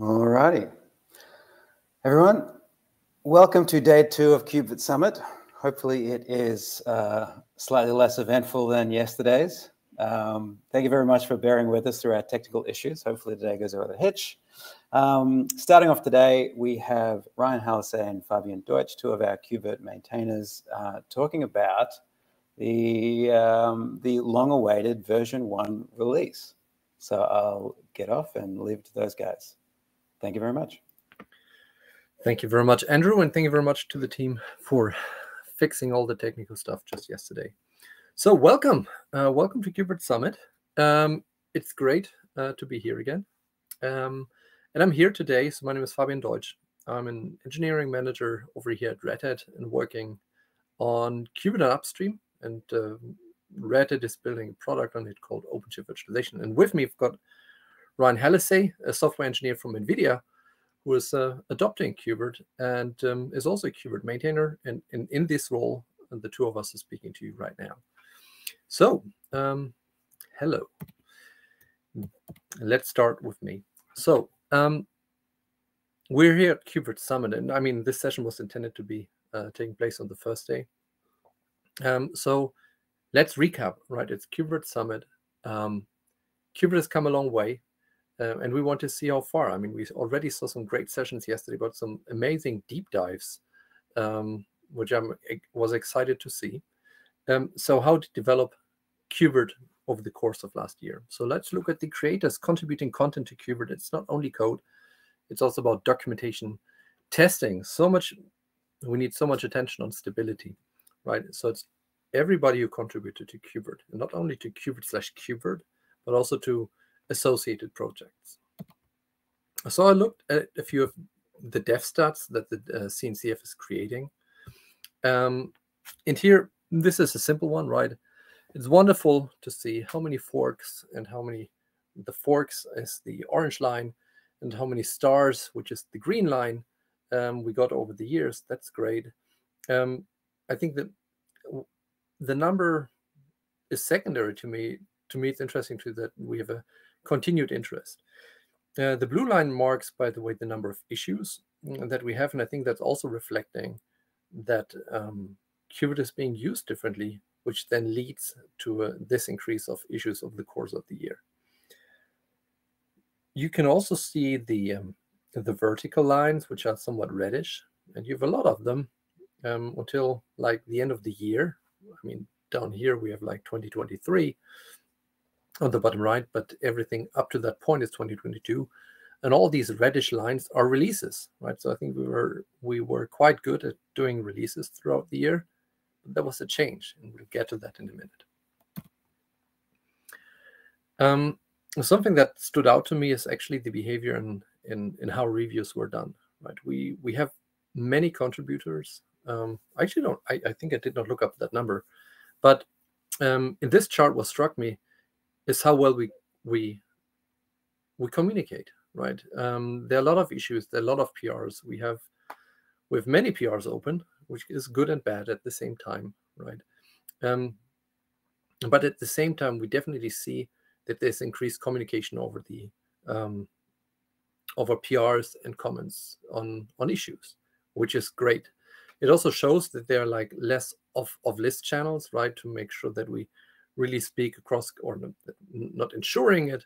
All righty. Everyone, welcome to day two of KubeVirt Summit. Hopefully it is uh, slightly less eventful than yesterday's. Um, thank you very much for bearing with us through our technical issues. Hopefully today goes without a hitch. Um, starting off today, we have Ryan Hallisey and Fabian Deutsch, two of our KubeVirt maintainers, uh, talking about the, um, the long-awaited version one release. So I'll get off and leave it to those guys. Thank you very much. Thank you very much, Andrew, and thank you very much to the team for fixing all the technical stuff just yesterday. So welcome, uh, welcome to KubeVirt Summit. Um, it's great uh, to be here again. Um, and I'm here today, so my name is Fabian Deutsch. I'm an engineering manager over here at Red Hat and working on KubeVirt Upstream. And uh, Red Hat is building a product on it called OpenShift Virtualization. And with me, I've got Ryan Hallisey, a software engineer from NVIDIA, who is uh, adopting KubeVirt and um, is also a KubeVirt maintainer. And, in this role, the two of us are speaking to you right now. So, um, hello. Let's start with me. So, um, we're here at KubeVirt Summit, and I mean, this session was intended to be uh, taking place on the first day. Um, so, let's recap, right? It's KubeVirt Summit. Um, KubeVirt has come a long way uh, and we want to see how far. I mean, we already saw some great sessions yesterday, but some amazing deep dives, um, which I was excited to see. Um, so, how to develop KubeVirt over the course of last year? So, let's look at the creators contributing content to KubeVirt. It's not only code; it's also about documentation, testing. So much we need so much attention on stability, right? So it's everybody who contributed to KubeVirt, and not only to KubeVirt slash KubeVirt, but also to associated projects. So I looked at a few of the dev stats that the uh, CNCF is creating. Um, and here, this is a simple one, right? It's wonderful to see how many forks and how many, the forks is the orange line, and how many stars, which is the green line, um, we got over the years. That's great. Um, I think that the number is secondary to me. To me, it's interesting too that we have a continued interest. Uh, the blue line marks, by the way, the number of issues mm, that we have, and I think that's also reflecting that um, KubeVirt is being used differently, which then leads to uh, this increase of issues over the course of the year. You can also see the um, the vertical lines, which are somewhat reddish, and you have a lot of them um, until like the end of the year. I mean, down here we have like 2023, on the bottom right, but everything up to that point is 2022. And all these reddish lines are releases, right? So I think we were we were quite good at doing releases throughout the year. But there was a change, and we'll get to that in a minute. Um, something that stood out to me is actually the behavior in, in, in how reviews were done, right? We we have many contributors. Um, I actually don't. I, I think I did not look up that number, but um, in this chart, what struck me is how well we we we communicate right? Um, there are a lot of issues there are a lot of prs we have we have many prs open which is good and bad at the same time right? Um, but at the same time we definitely see that there's increased communication over the um, over prs and comments on on issues which is great. It also shows that there are like less of of list channels right to make sure that we really speak across, or not, ensuring it,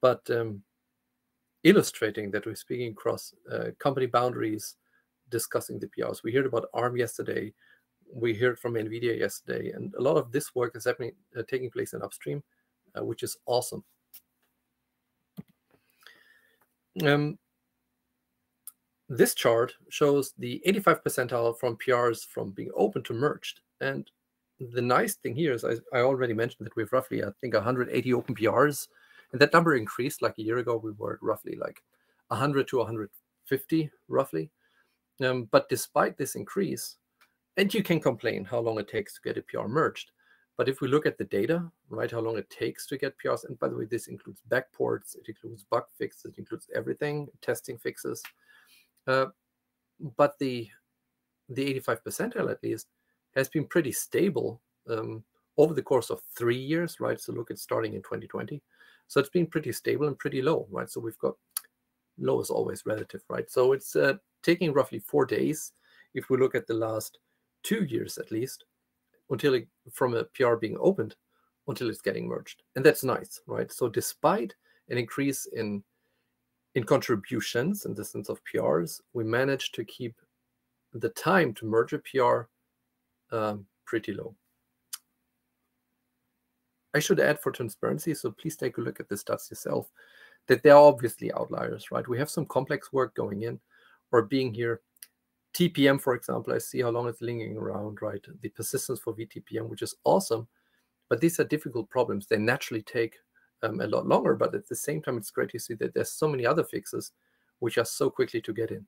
but um, illustrating that we're speaking across uh, company boundaries, discussing the PRs. We heard about ARM yesterday. We heard from NVIDIA yesterday, and a lot of this work is happening, uh, taking place in upstream, uh, which is awesome. Um, this chart shows the 85 percentile from PRs from being open to merged. And the nice thing here is I, I already mentioned that we have roughly, I think, 180 open PRs. And that number increased like a year ago. We were roughly like 100 to 150, roughly. Um, but despite this increase, and you can complain how long it takes to get a PR merged. But if we look at the data, right, how long it takes to get PRs, and by the way, this includes backports, it includes bug fixes, it includes everything, testing fixes. Uh, but the the 85 percentile at least has been pretty stable um, over the course of three years, right? So look at starting in 2020. So it's been pretty stable and pretty low, right? So we've got low is always relative, right? So it's uh, taking roughly four days if we look at the last two years at least until it, from a PR being opened until it's getting merged, and that's nice, right? So despite an increase in in contributions in the sense of PRs, we managed to keep the time to merge a PR um, pretty low. I should add for transparency, so please take a look at the stats yourself, that there are obviously outliers, right? We have some complex work going in or being here. TPM, for example, I see how long it's lingering around, right? The persistence for VTPM, which is awesome, but these are difficult problems. They naturally take um, a lot longer, but at the same time, it's great to see that there's so many other fixes which are so quickly to get in.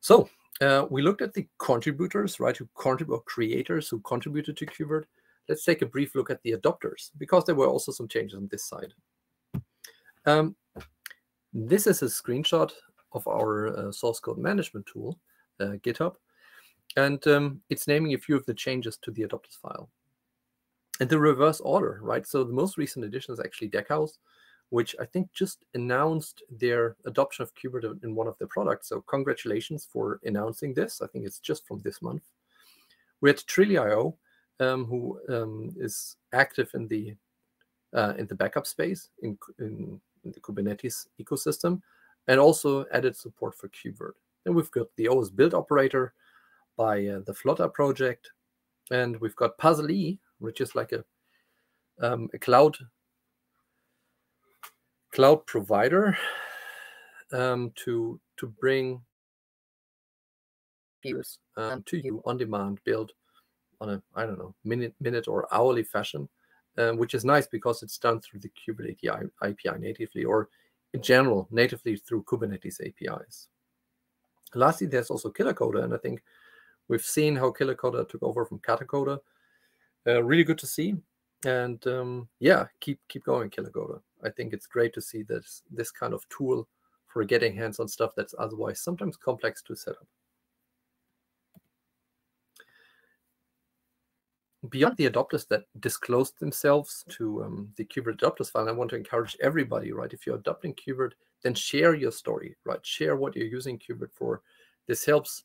So uh, we looked at the contributors, right, who contribute, creators who contributed to KubeVirt. Let's take a brief look at the adopters, because there were also some changes on this side. Um, this is a screenshot of our uh, source code management tool, uh, GitHub, and um, it's naming a few of the changes to the adopters file. And the reverse order, right? So the most recent addition is actually Deckhouse, which I think just announced their adoption of Kubernetes in one of their products. So congratulations for announcing this. I think it's just from this month. We had Trilio, um, who um, is active in the uh, in the backup space in, in, in, the Kubernetes ecosystem, and also added support for KubeVirt. Then we've got the OS build operator by uh, the Flotta project, and we've got Puzl which is like a um, a cloud cloud provider um, to to bring use um, to you on demand build on a I don't know minute minute or hourly fashion, um, which is nice because it's done through the Kubernetes API natively or in general natively through Kubernetes APIs. Lastly, there's also Killer and I think we've seen how Killer took over from Katacoda. Uh, really good to see, and um, yeah, keep keep going, Killer I think it's great to see this this kind of tool for getting hands on stuff that's otherwise sometimes complex to set up. beyond the adopters that disclosed themselves to um, the KubeVirt adopters file, I want to encourage everybody, right? If you're adopting KubeVirt, then share your story, right? Share what you're using KubeVirt for. This helps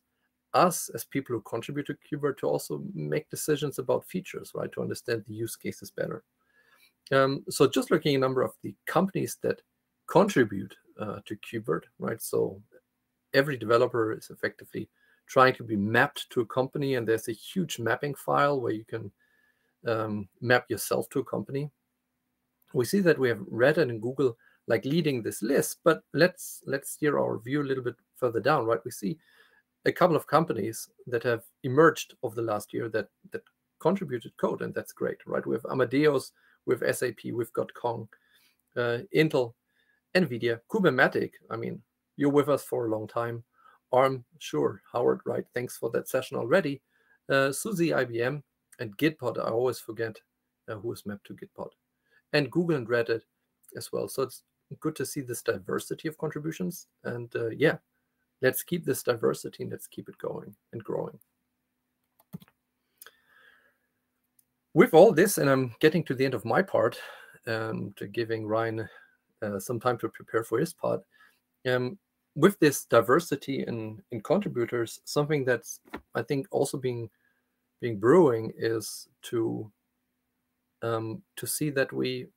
us as people who contribute to KubeVirt to also make decisions about features, right? To understand the use cases better. Um, so just looking at a number of the companies that contribute uh, to KubeVirt, right? So every developer is effectively trying to be mapped to a company, and there's a huge mapping file where you can um, map yourself to a company. We see that we have Red Hat and Google like leading this list, but let's let's steer our view a little bit further down, right? We see a couple of companies that have emerged over the last year that that contributed code, and that's great, right? We have Amadeus, have SAP, we've got Kong, uh, Intel, NVIDIA, Kubernetes. I mean, you're with us for a long time. ARM, sure. Howard, right. Thanks for that session already. Uh, SUSE, IBM, and Gitpod. I always forget uh, who is mapped to Gitpod. And Google and Reddit as well. So it's good to see this diversity of contributions. And uh, yeah, let's keep this diversity and let's keep it going and growing. With all this, and I'm getting to the end of my part, and giving Ryan uh, some time to prepare for his part. Um, with this diversity in in contributors, something that's I think also being being brewing is to um, to see that we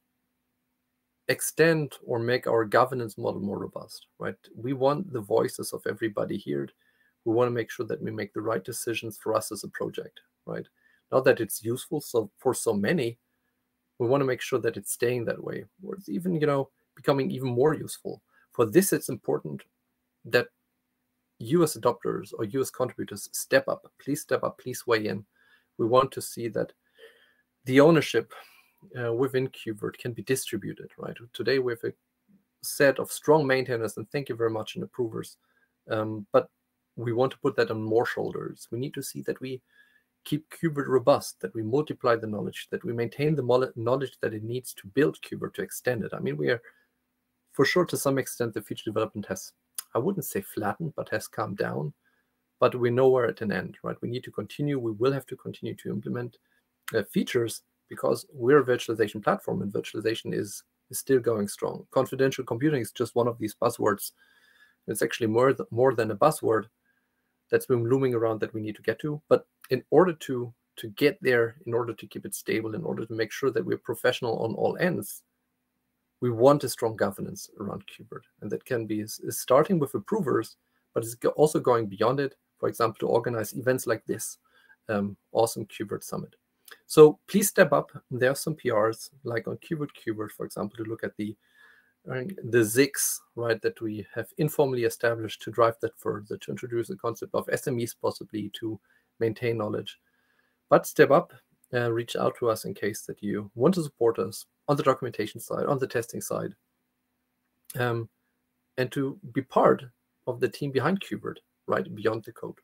extend or make our governance model more robust. Right? We want the voices of everybody here. We want to make sure that we make the right decisions for us as a project. Right? Not that it's useful so for so many. We want to make sure that it's staying that way, or it's even you know becoming even more useful. For this, it's important that US adopters or US contributors step up. Please step up. Please weigh in. We want to see that the ownership uh, within KubeVirt can be distributed, right? Today we have a set of strong maintainers, and thank you very much, and approvers. Um, but we want to put that on more shoulders. We need to see that we keep KubeVirt robust, that we multiply the knowledge, that we maintain the knowledge that it needs to build KubeVirt to extend it. I mean, we are for sure to some extent the feature development has I wouldn't say flattened, but has come down. But we know where at an end, right? We need to continue. We will have to continue to implement uh, features because we're a virtualization platform, and virtualization is is still going strong. Confidential computing is just one of these buzzwords. It's actually more, th- more than a buzzword that's been looming around that we need to get to. But in order to to get there, in order to keep it stable, in order to make sure that we're professional on all ends, we want a strong governance around KubeVirt, And that can be is, starting with approvers, but it's also going beyond it. For example, to organize events like this um, awesome KubeVirt Summit. So please step up. There are some PRs, like on KubeVirt KubeVirt, for example, to look at the the SIGs, right, that we have informally established to drive that further, to introduce the concept of SMEs possibly to maintain knowledge. But step up, uh, reach out to us in case that you want to support us on the documentation side, on the testing side, um, and to be part of the team behind KubeVirt, right, beyond the code.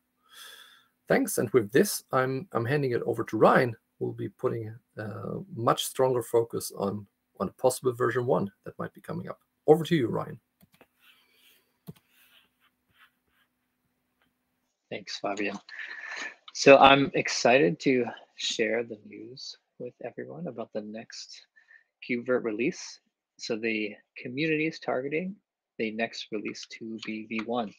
Thanks. And with this, I'm I'm handing it over to Ryan, who will be putting a uh, much stronger focus on on a possible version one that might be coming up. Over to you, Ryan. Thanks, Fabian. So I'm excited to share the news with everyone about the next KubeVirt release. So the community is targeting the next release to be V1.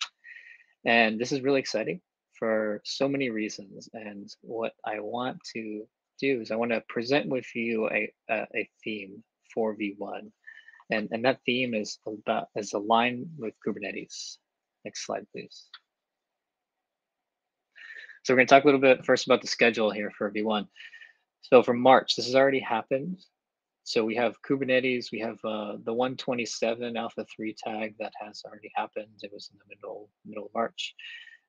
And this is really exciting for so many reasons. And what I want to do is I want to present with you a, a, a theme for V1. And, and that theme is about is aligned with Kubernetes. Next slide, please. So we're going to talk a little bit first about the schedule here for V1. So for March, this has already happened. So we have Kubernetes, we have uh, the 127 Alpha 3 tag that has already happened. It was in the middle middle of March.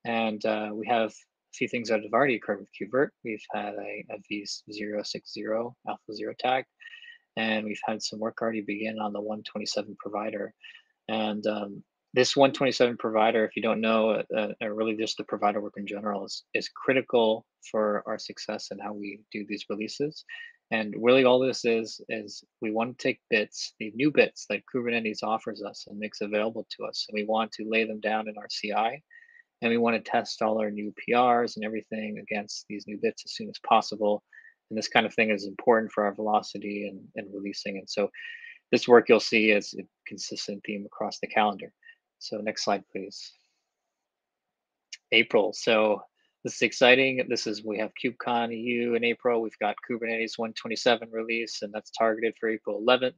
And uh, we have a few things that have already occurred with KubeVirt. We've had a, a V060 Alpha 0 tag, and we've had some work already begin on the 127 provider. And um, this 127 provider, if you don't know, uh, uh, really just the provider work in general is, is critical for our success and how we do these releases. And really all this is, is we want to take bits, the new bits that Kubernetes offers us and makes available to us. And we want to lay them down in our CI. And we want to test all our new PRs and everything against these new bits as soon as possible. And this kind of thing is important for our velocity and, and releasing. And so this work you'll see is a consistent theme across the calendar. So next slide, please. April. So this is exciting. This is, we have KubeCon EU in April. We've got Kubernetes 127 release, and that's targeted for April 11th.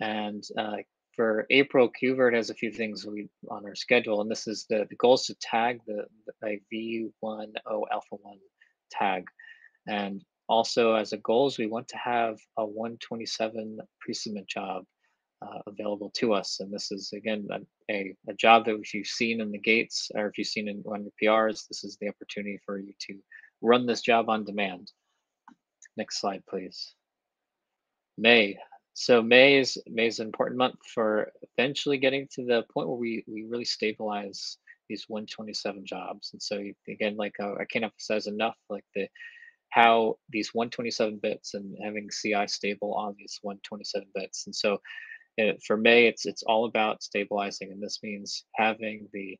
And uh, for April, KubeVirt has a few things we on our schedule, and this is the, the goal is to tag the, the V10 Alpha 1 tag. And also as a goals, we want to have a 127 pre-submit job uh, available to us. And this is, again, a, a, a, job that if you've seen in the gates or if you've seen in one of your PRs, this is the opportunity for you to run this job on demand. Next slide, please. May. So May is May is an important month for eventually getting to the point where we we really stabilize these 127 jobs. And so again, like uh, I can't emphasize enough, like the how these 127 bits and having CI stable on these 127 bits. And so uh, for May, it's it's all about stabilizing, and this means having the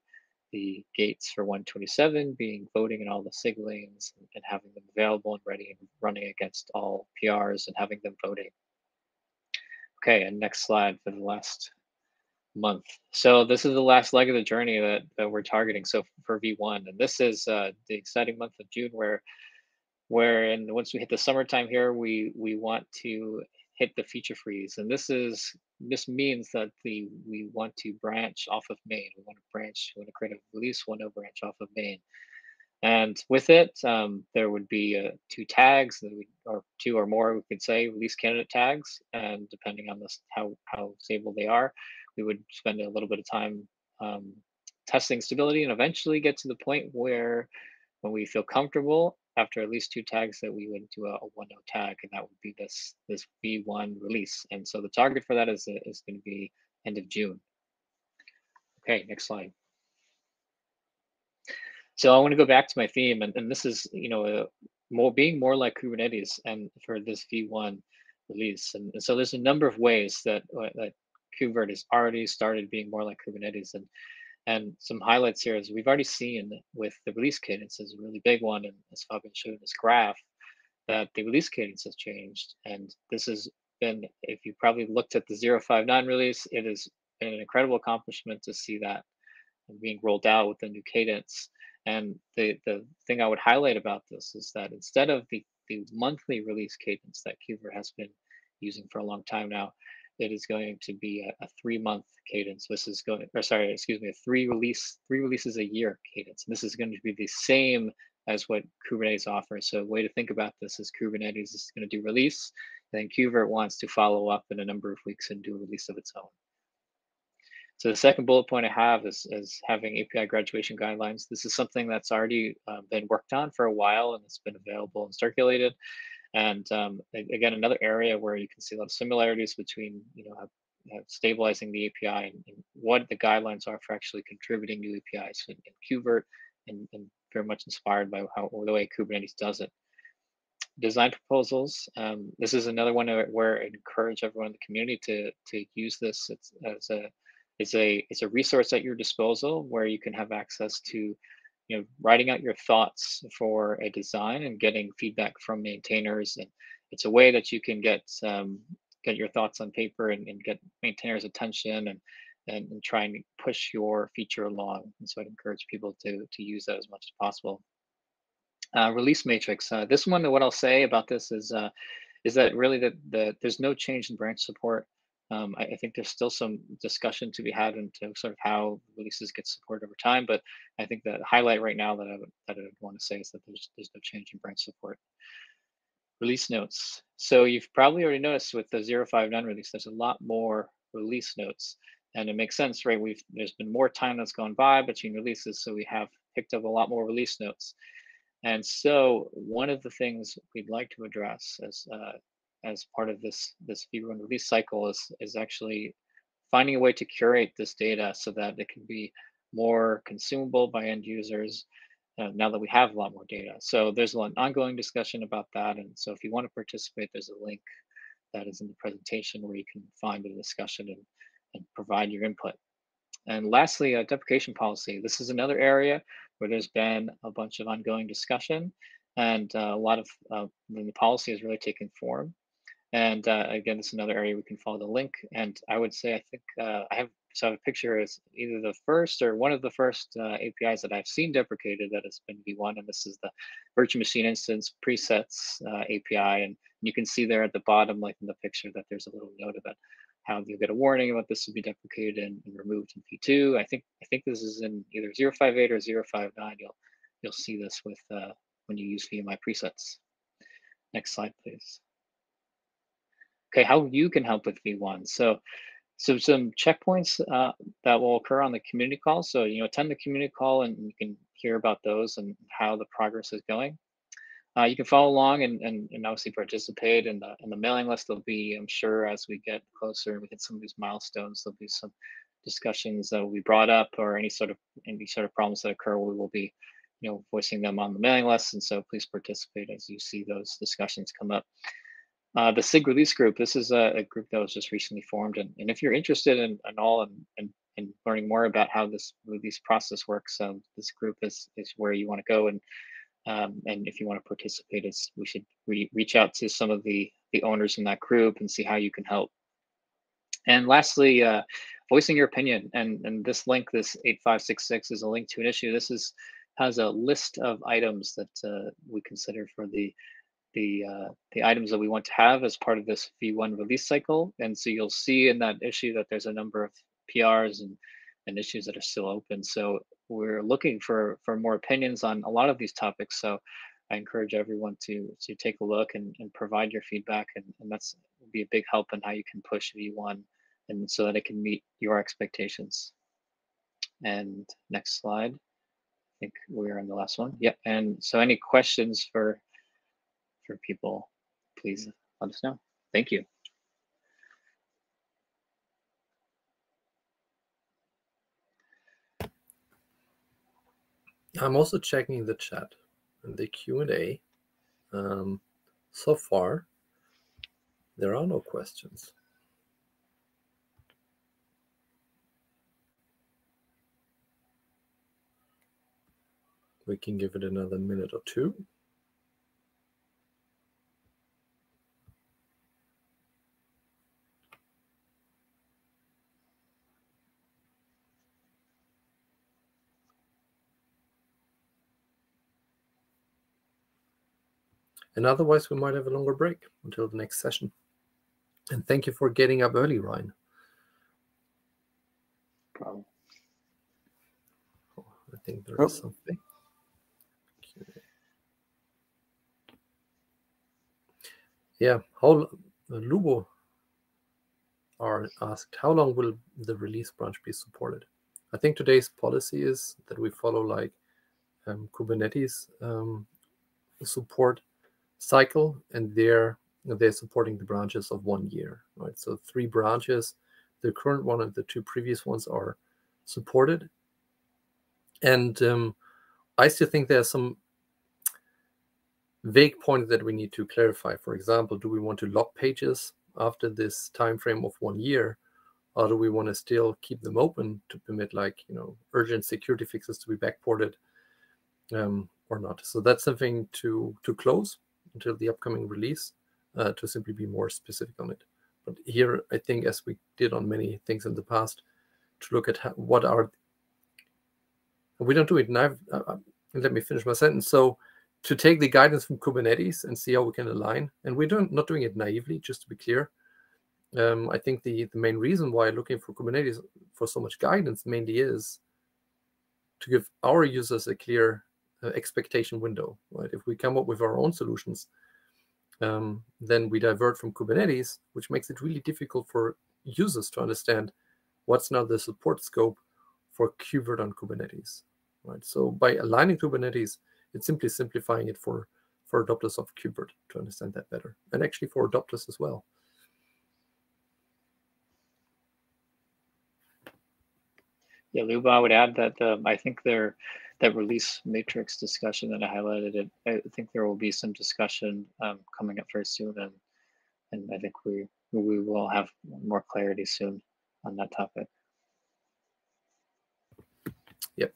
the gates for 127 being voting in all the SIG lanes and having them available and ready and running against all PRs and having them voting. Okay, and next slide for the last month. So this is the last leg of the journey that, that we're targeting. So for V1, and this is uh, the exciting month of June where where once we hit the summertime here, we we want to hit the feature freeze. And this is this means that the we want to branch off of main. We want to branch, we want to create a release window branch off of main. And with it, um, there would be uh, two tags, or two or more, we could say, release candidate tags. And depending on this, how, how stable they are, we would spend a little bit of time um, testing stability and eventually get to the point where when we feel comfortable after at least two tags that we would do a, a 1.0 tag, and that would be this this V1 release. And so the target for that is, is going to be end of June. Okay, next slide. So I want to go back to my theme, and, and this is, you know, a, more being more like Kubernetes and for this V1 release. And, and so there's a number of ways that, uh, that KubeVirt has already started being more like Kubernetes. And and some highlights here is we've already seen with the release cadence is a really big one, and as Fabian showed in this graph, that the release cadence has changed. And this has been, if you probably looked at the 059 release, it has been an incredible accomplishment to see that being rolled out with the new cadence. And the, the thing I would highlight about this is that instead of the, the monthly release cadence that KubeVirt has been using for a long time now, it is going to be a, a three month cadence. This is going, or sorry, excuse me, a three release, three releases a year cadence. And this is going to be the same as what Kubernetes offers. So a way to think about this is Kubernetes is going to do release, then KubeVirt wants to follow up in a number of weeks and do a release of its own. So the second bullet point I have is, is having API graduation guidelines. This is something that's already uh, been worked on for a while and it's been available and circulated. And um, again, another area where you can see a lot of similarities between, you know, stabilizing the API and, and, what the guidelines are for actually contributing new APIs in, in KubeVirt and, and, very much inspired by how or the way Kubernetes does it. Design proposals. Um, this is another one where I encourage everyone in the community to to use this as a it's a it's a resource at your disposal where you can have access to you know writing out your thoughts for a design and getting feedback from maintainers and it's a way that you can get um, get your thoughts on paper and, and get maintainers attention and, and and try and push your feature along. And so i'd encourage people to to use that as much as possible. Uh, release matrix uh, this one what i'll say about this is uh, is that really that the, there's no change in branch support um, I, I, think there's still some discussion to be had into sort of how releases get supported over time, but I think the highlight right now that I would, that I would want to say is that there's there's no change in branch support. Release notes. So you've probably already noticed with the 059 release, there's a lot more release notes, and it makes sense, right? We've there's been more time that's gone by between releases, so we have picked up a lot more release notes. And so one of the things we'd like to address as uh, as part of this this V1 release cycle is is actually finding a way to curate this data so that it can be more consumable by end users uh, now that we have a lot more data. So there's an ongoing discussion about that. And so if you want to participate, there's a link that is in the presentation where you can find the discussion and, and provide your input. And lastly, a deprecation policy. This is another area where there's been a bunch of ongoing discussion and uh, a lot of uh, the policy is really taking form. And uh, again, this is another area we can follow the link. And I would say, I think uh, I have so I have a picture is either the first or one of the first uh, APIs that I've seen deprecated that has been V1, and this is the virtual machine instance presets uh, API. And you can see there at the bottom, like in the picture, that there's a little note about how you'll get a warning about this will be deprecated and, and removed in V2. I think I think this is in either 058 or 059. You'll you'll see this with uh, when you use VMI presets. Next slide, please okay, how you can help with V1. So, so some checkpoints uh, that will occur on the community call. So, you know, attend the community call and you can hear about those and how the progress is going. Uh, you can follow along and, and, and obviously participate in the in the mailing list. There'll be, I'm sure, as we get closer and we hit some of these milestones, there'll be some discussions that will be brought up or any sort of any sort of problems that occur. We will be, you know, voicing them on the mailing list. And so please participate as you see those discussions come up. Uh, the SIG release group, this is a, a, group that was just recently formed. And, and if you're interested in, in all and, and, and learning more about how this release process works, um, this group is, is where you want to go. And um, and if you want to participate, it's, we should re reach out to some of the, the owners in that group and see how you can help. And lastly, uh, voicing your opinion. And, and this link, this 8566 is a link to an issue. This is has a list of items that uh, we consider for the the uh, the items that we want to have as part of this V1 release cycle. And so you'll see in that issue that there's a number of PRs and, and issues that are still open. So we're looking for for more opinions on a lot of these topics. So I encourage everyone to to take a look and, and provide your feedback, and, and that's will be a big help in how you can push V1 and so that it can meet your expectations. And next slide. I think we're on the last one. Yeah. And so any questions for for people, please let us know. Thank you. I'm also checking the chat and the Q&A. Um, so far, there are no questions. We can give it another minute or two. And otherwise, we might have a longer break until the next session. And thank you for getting up early, Ryan. Problem. Oh, I think there Oh. is something. Yeah, how uh, Lubo are asked how long will the release branch be supported? I think today's policy is that we follow like um, Kubernetes um, support cycle, and they're they're supporting the branches of one year, right? So three branches, the current one and the two previous ones are supported, and um, I still think there's some vague points that we need to clarify. For example, do we want to lock pages after this time frame of one year, or do we want to still keep them open to permit like you know urgent security fixes to be backported um, or not? So that's something to to close until the upcoming release uh, to simply be more specific on it. But here, I think, as we did on many things in the past, to look at how, what are we don't do it now. Uh, let me finish my sentence. So to take the guidance from Kubernetes and see how we can align, and we're doing, not doing it naively, just to be clear. Um, I think the, the main reason why looking for Kubernetes for so much guidance mainly is to give our users a clear uh, expectation window. Right? If we come up with our own solutions, um, then we divert from Kubernetes, which makes it really difficult for users to understand what's now the support scope for KubeVirt on Kubernetes. Right. So by aligning Kubernetes, it's simply simplifying it for for adopters of KubeVirt to understand that better, and actually for adopters as well. Yeah, Luba, I would add that um, I think there, that release matrix discussion that I highlighted, it, I think there will be some discussion um, coming up very soon, and and I think we we will have more clarity soon on that topic. Yep.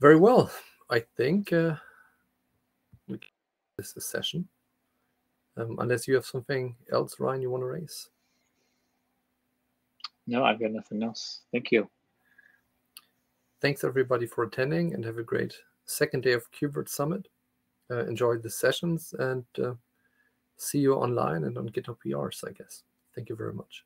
Very well. I think uh, we can this a session. Um, unless you have something else, Ryan, you want to raise? No, I've got nothing else. Thank you. Thanks everybody for attending, and have a great second day of KubeVirt Summit. Uh, enjoy the sessions, and uh, see you online and on GitHub PRs, I guess. Thank you very much.